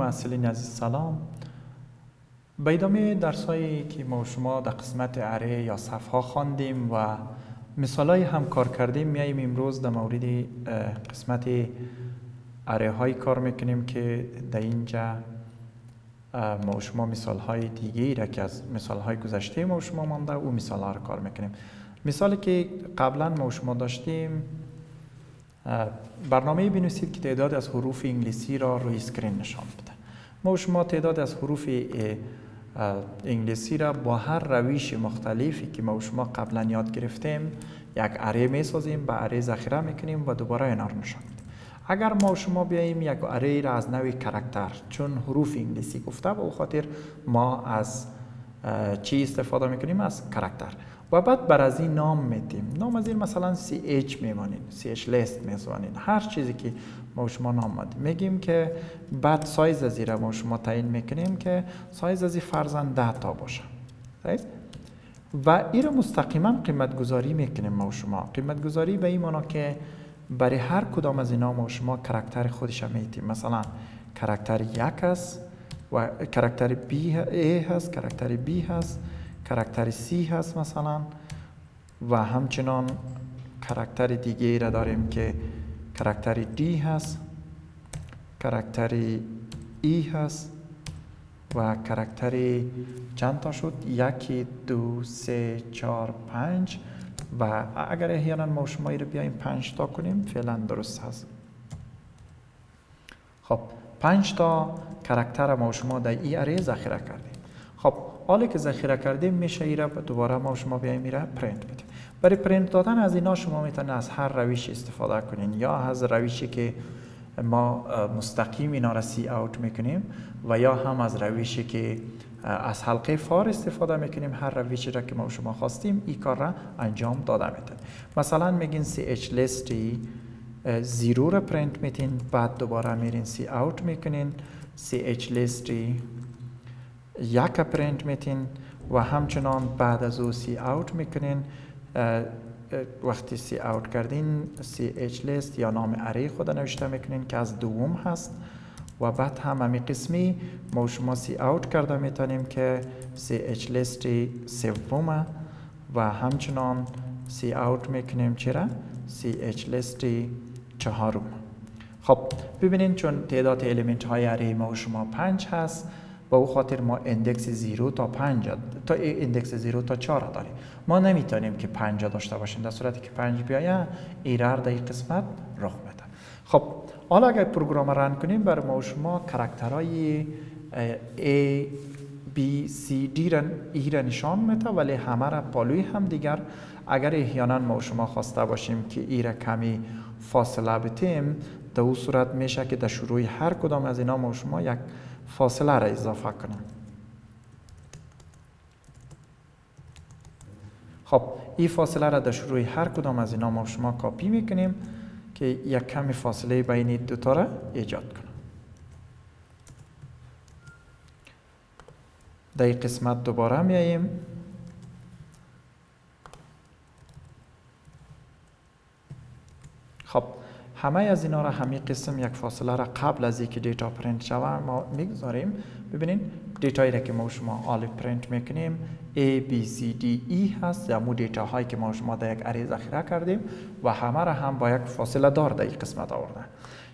محصلین عزیز سلام. به ادامه درس هایی که ما و شما در قسمت اره یا صفحه خواندیم و مثال های هم کار کردیم میاییم امروز در مورد قسمت اره های کار می‌کنیم که در اینجا ما و شما مثال های دیگه را که از مثال های گذشته ما و شما مانده او مثال ها را کار می‌کنیم. مثالی که قبلا ما و شما داشتیم برنامه بنویسید که تعداد از حروف انگلیسی را روی screen نشان بده. ما شما تعداد از حروف انگلیسی را با هر روش مختلفی که ما شما قبلا یاد گرفتیم یک array می سازیم به array ذخیره می‌کنیم و دوباره اینا نشان اگر ما شما بیاییم یک array را از نوع character چون حروف انگلیسی گفته او خاطر ما از چی استفاده می‌کنیم؟ از character و بعد بر از این نام میدیم. نام از این مثلا ch میمانین ch list میزوانین هر چیزی که ما شما نام مدیم میگیم که بعد سایز از را ما شما تعیین می‌کنیم که سایز از فرضا ده تا باشه. و این مستقیما قیمت گذاری می‌کنیم ما شما. قیمت گذاری به این مانا که برای هر کدام از اینا ما شما character خودش میتیم. مثلا character یک هست و بی A هست character B هست character C هست مثلا. و همچنان character دیگه را داریم که character D هست character E هست و character چند تا شد یکی دو سه چهار پنج و اگر احیانا ما شما رو بیایم پنج تا کنیم فعلا درست هست خب پنج تا character ما شما در ای array ذخیره کردیم خب حالی که ذخیره کردیم میشه ایره دوباره ما شما بیایم میره پرینت بدیم برای پرینت دادن از اینا شما می‌تونید از هر روش استفاده کنین یا از روشی که ما مستقیم اینا را cout می‌کنیم و یا هم از روشی که از حلقه for استفاده می‌کنیم هر روشی را که ما شما خواستیم این کار را انجام داده میتون مثلا میگین ch list ی zero را پرینت میتین بعد دوباره میرین cout می‌کنین ch list ی یک پرینت میتین و همچنان بعد از او cout می‌کنین. وقتی cout کردین ch list یا نام array خود نوشته می‌کنین که از دوم هست. و بعد هم همی قسمی ما شما cout کرده می‌تونیم که ch list سوم و همچنان cout می‌کنیم چرا؟ ch list چهارم. خب ببینین چون تعداد element های array ما شما پنج هست با او خاطر ما index zero تا پنج تا index zero تا چهار داریم. ما نمی‌تونیم که پنج داشته باشیم در صورتی که پنج بیاید error در این قسمت رخ بده. خب حالا اگر program run کنیم برای ما و شما character های A B C D را ای را نشان میده ولی همه را پالوی هم دیگر. اگر احیانا ما و شما خواسته باشیم که ای را کمی فاصله بتیم در او صورت میشه که در شروع هر کدام از اینا ما و شما یک فاصله را اضافه کنیم خب این فاصله را در شروع هر کدام از اینا ما شما کاپی می‌کنیم که یک کمی فاصله بین دو تا را ایجاد کنیم در این قسمت دوباره میاییم خب همه از اینا را همین قسم یک فاصله را قبل از اینکه data پرینت شود ما می‌گذاریم. ببینید data یی را که ما شما حال پرینت می‌کنیم A, B, C, D, E هست. یا مو data هایی که ما شما در یک array ذخیره کردیم و همه را هم با یک فاصله دار در این قسمت آورده.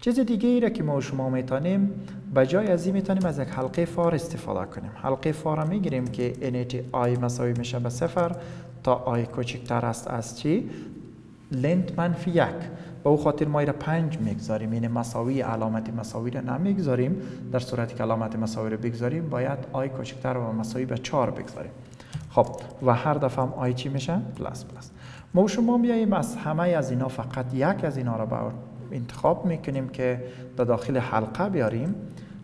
چیز دیگه ای را که ما شما می‌تونیم به جای از این می‌تونیم از یک حلقه for استفاده کنیم. حلقه for را می‌گیریم که int i مساوی میشه به صفر تا i کوچکتر است از چی؟ length منفی یک. به او خاطر ما را پنج می‌گذاریم. یعنی مساوی علامت مساوی را نمی‌گذاریم. در صورتی که علامت مساوی را بگذاریم باید i کوچکتر و مساوی به چهار بگذاریم. خب و هر دفعه هم i چی میشه؟ plus plus ما شما بیاییم از همه از اینا فقط یک از اینا را به انتخاب می‌کنیم که در داخل حلقه بیاریم.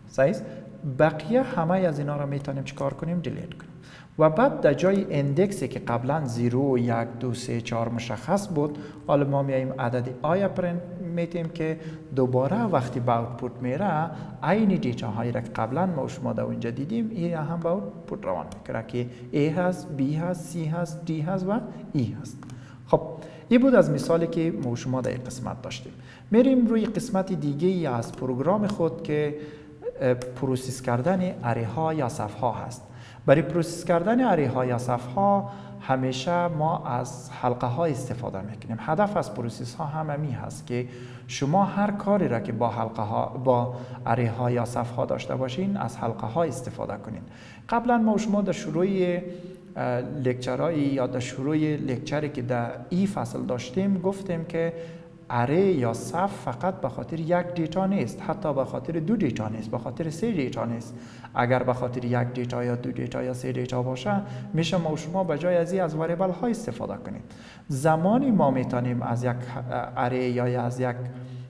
سایز بقیه همه از اینا را می‌تونیم چیکار کنیم؟ delete کنیم. و بعد در جای اندکسی که قبلا 0 یک دو سه چهار مشخص بود حالا ما میاییم عدد آیا پرنت میتیم که دوباره وقتی به اوتپوت میره عین دیتا هایی را که قبلا ما شما در اونجا دیدیم این هم به اوتپوت روان می‌کنه که A هست B هست C هست D هست و E هست. خب این بود از مثالی که ما شما در این قسمت داشتیم. میریم روی قسمت دیگه ای از پروگرام خود که process کردن array ها یا صف ها هست. برای process کردن array ها یا صف ها همیشه ما از حلقه ها استفاده می‌کنیم. هدف از process ها هم همی هست که شما هر کاری را که با حلقه ها با array ها یا صف ها داشته باشین از حلقه ها استفاده کنین. قبلا ما شما در شروع lecture هایی یا در شروع lecture ی که در ای فصل داشتیم گفتیم که array یا صف فقط به خاطر یک data نیست حتی به خاطر دو data نیست به خاطر سه data نیست. اگر به خاطر یک data یا دو data یا سه data باشه میشه ما شما به جای از از variable ها استفاده کنیم. زمانی ما می‌تونیم از یک array یا از یک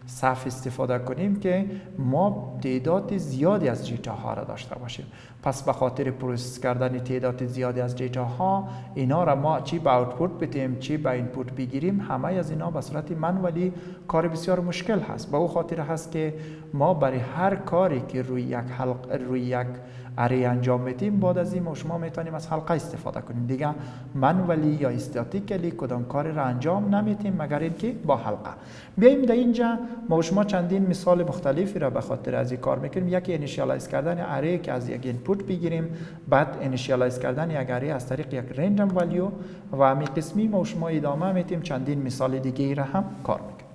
صف استفاده کنیم که ما تعداد زیادی از data ها را داشته باشیم. پس به خاطر process کردن تعداد زیادی از data ها اینا را ما چی به output بدیم چی به input بگیریم همه از اینا به صورت manually کار بسیار مشکل هست. به او خاطر هست که ما برای هر کاری که روی یک حلق روی یک array انجام میدیم بعد از این ما شما می‌تونیم از حلقه استفاده کنیم. دیگه manually یا statically کدام کاری را انجام نمیتیم مگر اینکه با حلقه. بیایم در اینجا ما شما چندین مثال مختلفی را به خاطر از این کار می‌کنیم. یکی initialize کردن array که از یک input بگیریم. بعد initialize کردن یک array از طریق یک random value و همین قسمی ما شما ادامه میتیم چندین مثال دیگه را هم کار می‌کنیم.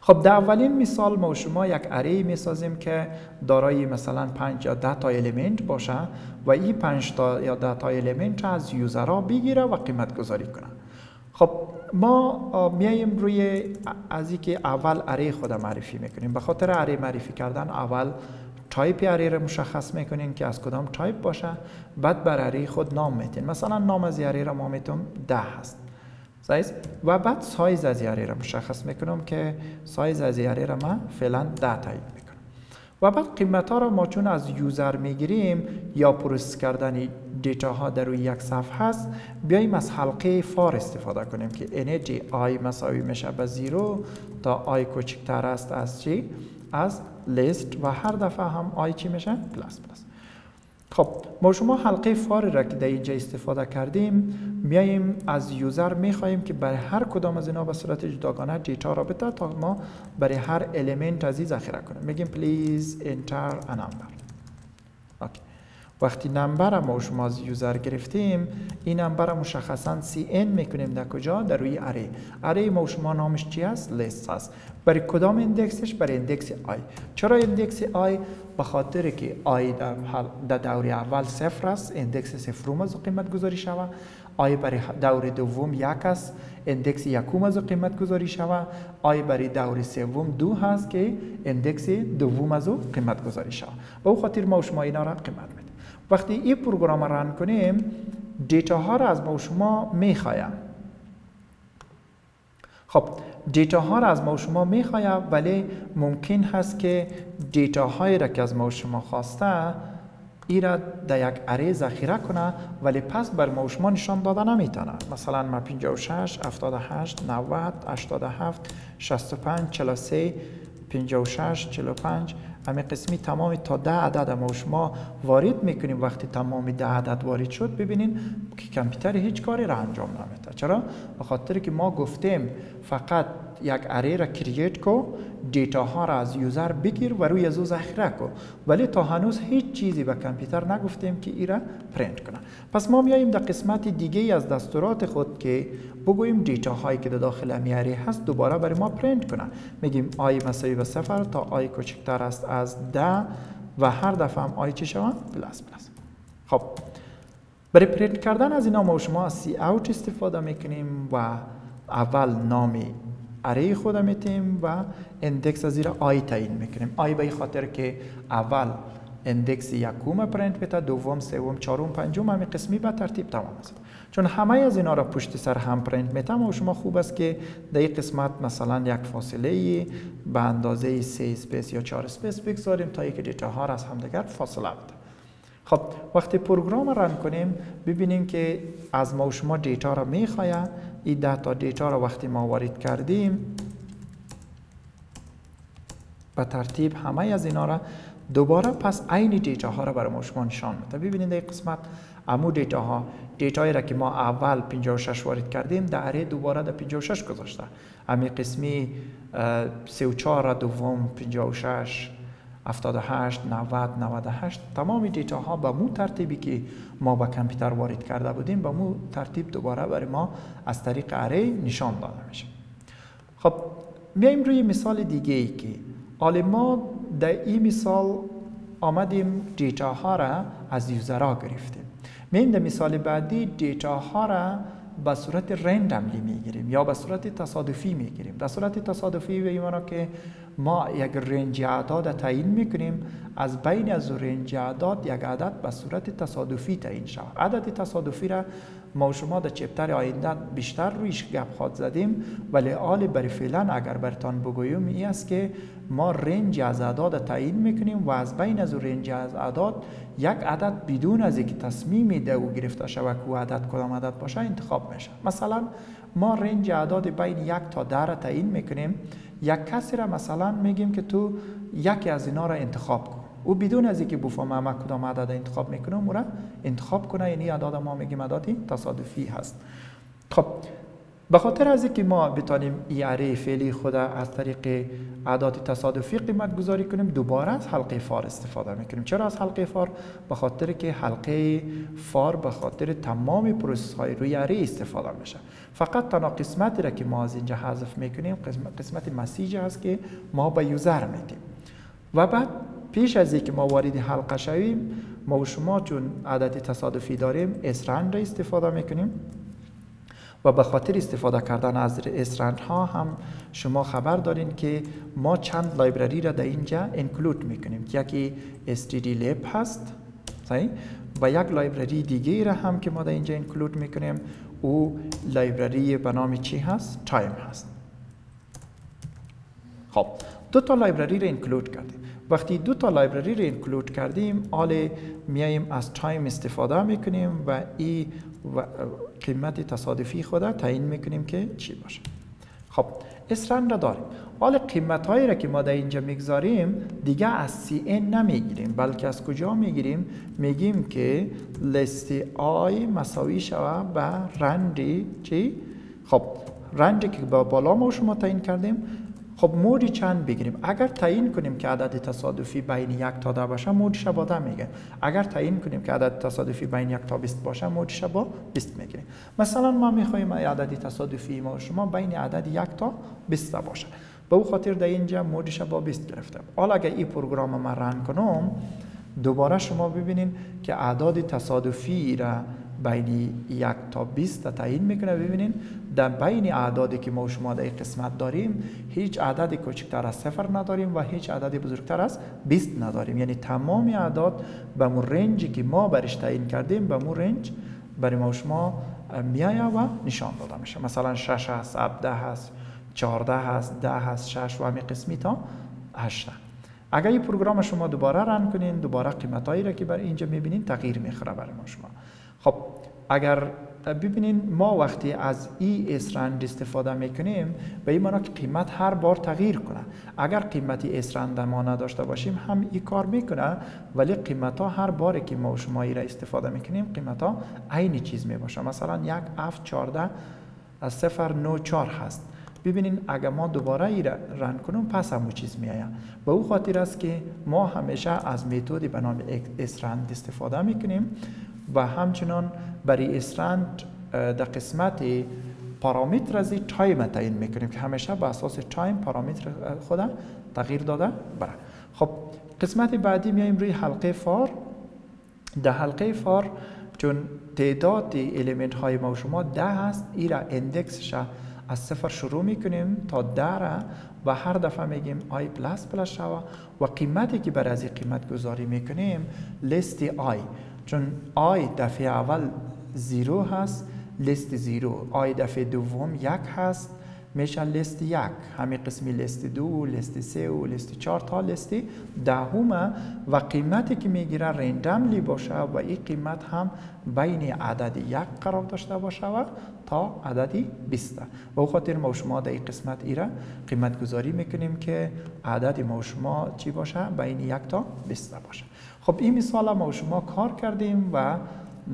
خب در اولین مثال ما شما یک array می سازیم که دارای مثلا 5 یا 10 تا element باشه و این 5 تا یا 10 تا الیمنت از user ها بگیره و قیمت گذاری کنه. خب ما میایم روی از که اول array خود معرفی می‌کنیم. به خاطر array معرفی کردن اول type array را مشخص می‌کنیم که از کدام تایپ باشه بعد بر array خود نام میتین مثلا نام از array را ما می‌تونم ده هست سایز و بعد سایز ازی array را مشخص می‌کنم که سایز ازی array را من فعلا ده تعیین می‌کنم و بعد قیمت ها را ما چون از user می‌گیریم یا process کردن data ها در روی یک صف هست بیاییم از حلقه for استفاده کنیم که انرژی آی مساوی میشه به zero تا i کوچکتر است از چی از لیست و هر دفعه هم i چی میشه؟ plus plus خب ما شما حلقه for را که در اینجا استفاده کردیم. میاییم از user می‌خواهیم که برای هر کدام از اینا به صورت جداگانه data را بده تا ما برای هر element از این ذخیره کنیم. میگیم please enter a number وقتی number ما شما از user گرفتیم این number مشخصا cin می‌کنیم. در کجا؟ در روی array array ما شما نامش چی است لیست است برای کدام index ش برای index i چرا index i به خاطر که i در دور اول صفر است. index صفر از قیمت گذاری شود. i برای دور دوم یک است. index یکم از قیمت گذاری شود. i برای دور سوم دو هست که index دوم از قیمت گذاری شود. به او خاطر ما شما اینا را قیمت وقتی این program run کنیم data ها را از ما شما می‌خوایم. خب دیتا ها را از ما شما می‌خوایم ولی ممکن هست که دیتا هایی را که از ما شما خواسته ای را در یک اره ذخیره کنه ولی پس بر ما شما نشان داده نمی‌تونه. مثلا ما 56 78 90 87 65 43 56 45 همه قسمی تمام تا ده عدد ما شما وارد می‌کنیم وقتی تمام ده عدد وارد شد ببینین که کامپیوتر هیچ کاری را انجام نمیده. چرا؟ به خاطر که ما گفتیم فقط یک array را create کو data ها را از user بگیر و روی ازو ذخیره کو. ولی تا هنوز هیچ چیزی به کامپیوتر نگفتیم که ای را پرینت کنه. پس ما میاییم در قسمت دیگه از دستورات خود که بگوییم data هایی که در داخل امی array هست دوباره برای ما پرینت کنه. میگیم i مساوی به صفر تا i کوچکتر است از ده و هر دفعه هم i چه شوند plus plus. خب برای پرینت کردن از اینا ما شما cout استفاده می‌کنیم و اول نامی array خود میتیم و index زیر i تعیین می‌کنیم. i به خاطر که اول index یکم پرینت بده دوم سوم چهارم پنجم همین قسمی به ترتیب تمام است. چون همه از اینا را پشت سر هم پرینت میتم و شما خوب است که در این قسمت مثلا یک فاصله به اندازه 3 space یا 4 space بگذاریم تا اینکه data ها را از همدیگر فاصله بده. خب وقتی program run کنیم ببینیم که از ما و شما data را می‌خواید این ده تا data را وقتی ما وارد کردیم به ترتیب همه از اینا را دوباره پس عین data ها را برای ما شما نشان میده. ببینید این قسمت امو data ها data یی را که ما اول 56 وارد کردیم در array دوباره در 56 گذاشته. امی قسمی 34 را دوم 56 78 90 98 تمام دیتا ها به مو ترتیبی که ما به کامپیوتر وارد کرده بودیم به مو ترتیب دوباره برای ما از طریق اره نشان داده میشه. خب میایم روی مثال دیگه ای که حال ما در این مثال آمدیم دیتا ها را از یوزرها گرفتیم. میایم در مثال بعدی دیتا ها را به صورت رندملی می‌گیریم یا به صورت تصادفی می‌گیریم. در صورت تصادفی به که ما یک رنج اعداد تعیین می‌کنیم از بین از رنج اعداد یک عدد به صورت تصادفی تعیین شود. عدد تصادفی را ما شما در چپتر آینده بیشتر رویش گپ خواد زدیم ولی آل بر فعلا اگر برتان بگویم این است که ما رنج از اعداد تعیین می‌کنیم و از بین از رنج از اعداد یک عدد بدون از اینکه تصمیمی ده او گرفته شود که عدد کدام عدد باشه انتخاب میشه مثلا ما رنج اعداد بین یک تا ده را تعیین می‌کنیم. یک کسی را مثلا میگیم که تو یکی از اینا را انتخاب کن. او بدون از اینکه بفهمه ما کدام عدد انتخاب می‌کنم او انتخاب کنه. یعنی اعداد ما میگیم عددی تصادفی هست. خب به خاطر از اینکه ما بتانیم ای اره فعلی خود از طریق اعداد تصادفی قیمت گذاری کنیم دوباره از حلقه for استفاده می‌کنیم. چرا از حلقه for؟ به خاطر که حلقه for به خاطر تمام process های روی array استفاده میشه. فقط تنها قسمتی را که ما از اینجا حذف می‌کنیم قسمت message هست که ما به user میدیم و بعد پیش از اینکه ما وارد حلقه شویم ما و شما چون عدد تصادفی داریم srand را استفاده می‌کنیم. و به خاطر استفاده کردن از srand ها هم شما خبر دارین که ما چند library را در اینجا include می‌کنیم. یکی stdlib هست صحیح؟ و یک library دیگه را هم که ما در اینجا include می‌کنیم او library به نام چی هست؟ time هست. خب دو تا library را include کردیم. وقتی دو تا library رو include کردیم حال میاییم از time استفاده می‌کنیم و ای و قیمت تصادفی خود تعیین می‌کنیم که چی باشه. خب اسرن را داریم. حال قیمت هایی را که ما در اینجا می‌گذاریم دیگه از سی این نمی‌گیریم بلکه از کجا می‌گیریم؟ میگیم که لست آی مساوی شوه به رندی چی؟ خب رندی که با بالا ما شما تعیین کردیم خب مودی چند بگیریم؟ اگر تعیین کنیم که عدد تصادفی بین یک تا ده باشه مود شبا میگه. اگر تعیین کنیم که عدد تصادفی بین یک تا 20 باشه مود شبا 20 می‌گیریم مثلا ما می‌خوایم عدد تصادفی ما شما بین عدد یک تا 20 باشه. به او خاطر در اینجا مود شبا 20 گرفتم حالا اگر این پروگرام ما رن کنم دوباره شما ببینین که اعداد تصادفی را بین یک تا 20 تعیین می‌کنه. ببینین در بین اعدادی که ما شما در قسمت داریم هیچ عدد کوچکتر از صفر نداریم و هیچ عددی بزرگتر از 20 نداریم. یعنی تمام اعداد به مو رنجی که ما برش تعیین کردیم به مو رنج برای ما شما میایه و نشان داده میشه. مثلا 6 هست 17 هست 14 هست 10 هست 6 و همین قسمی تا 8 اگر این پروگرام شما دوباره رن کنین دوباره قیمت هایی را که برای اینجا می‌بینین تغییر می‌خوره برای ما شما. خب اگر ببینین ما وقتی از ای اسرند استفاده می‌کنیم به این معنی که قیمت هر بار تغییر کنه. اگر قیمتی اسرند ما نداشته باشیم هم این کار می‌کنه ولی قیمت ها هر باری که ما و شما ای را استفاده می‌کنیم قیمت ها عین چیز می‌باشه. مثلا یک اف 14 از صفر نو چار هست. ببینین اگر ما دوباره ای را رن کنیم پس همون چیز میآید. و او خاطر است که ما همیشه از متدی به نام اسرند استفاده می‌کنیم. و همچنان برای اسرند در قسمت پارامتر از time تعیین می‌کنیم که همیشه به اساس time پارامتر خود تغییر داده. بره خب قسمت بعدی میایم روی حلقه for. در حلقه for چون تعداد element های ما و شما ده هست ای را index ش از صفر شروع می‌کنیم تا ده و هر دفعه میگیم i plus plus شوه و قیمتی که بر از قیمت گذاری می‌کنیم list i. چون i دفعه اول zero هست list zero. i دفعه دوم یک هست. میشه لیست یک. همه قسمی لیست دو لیست سه و لیست چهار تا لیست دهمه و قیمتی که می‌گیره randomly باشه و این قیمت هم بین عدد یک قرار داشته باشه و تا عددی 20 و خاطر ما شما در این قسمت ایره قیمت گذاری می‌کنیم که عدد ما شما چی باشه؟ بین یک تا 20 باشه. خب این مثال ما شما کار کردیم و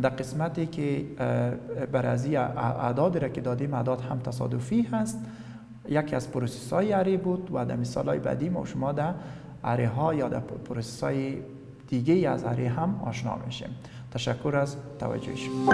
در قسمتی که بر از اعداد را که دادیم اعداد هم تصادفی هست. یکی از process های array بود و در مثال های بعدی ما شما در array ها یا در process های دیگه از array هم آشنا میشیم. تشکر از توجه شما